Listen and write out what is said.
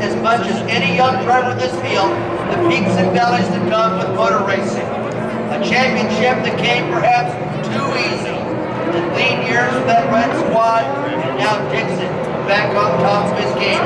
as much as any young driver in this field the peaks and valleys that come with motor racing. A championship that came perhaps too easy. The lean years of that red squad, and now Dixon back on top of his game.